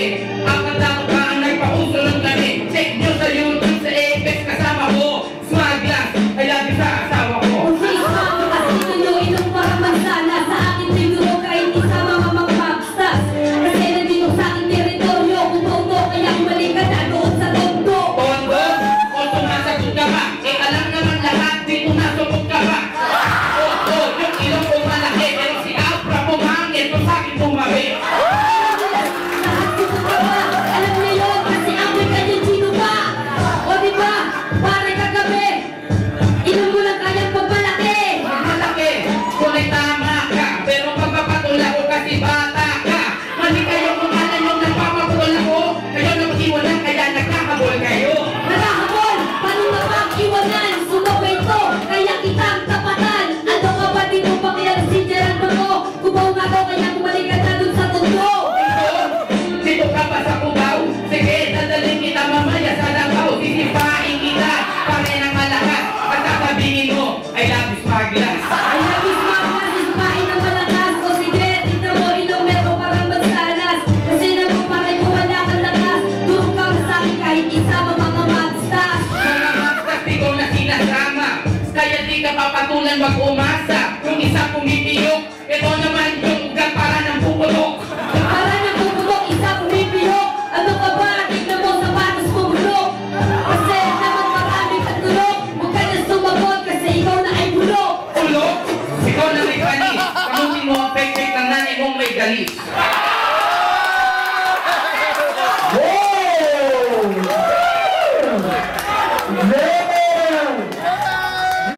me. hindi napapatulan mag-umasa Yung isa pumipiyok, ito naman yung gagpara ng pupulok Gagpara ng pupulok, isa pumipiyok. Ano ka ba? Mo sapatos pupulok Kasi naman marami at gulok. Huwag ka na sumagot kasi ikaw na ay bulok. Bulok? Ikaw na may panis Kamutin mo ang pek-pek ng nanay mong may galis